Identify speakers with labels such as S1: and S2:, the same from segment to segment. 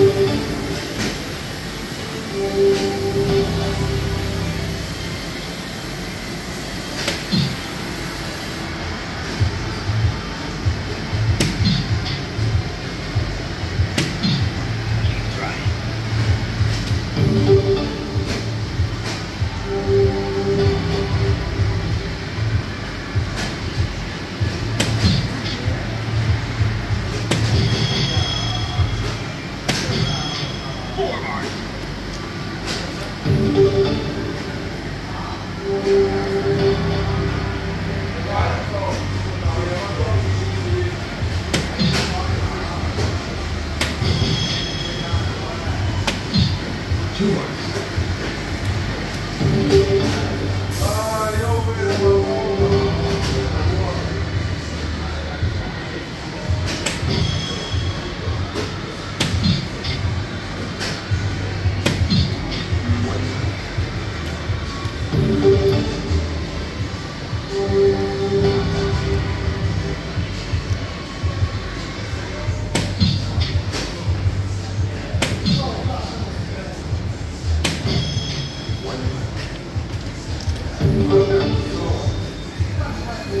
S1: Thank you. 就完。Two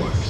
S1: one.